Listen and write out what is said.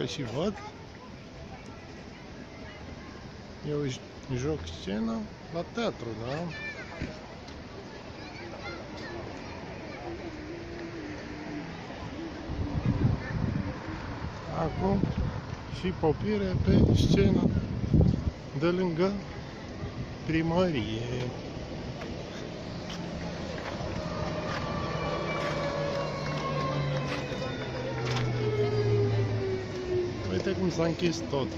că și văd. Eu joc scenă la teatru, da? Acum și popire pe scenă de lângă primărie. até começar em que isso todo.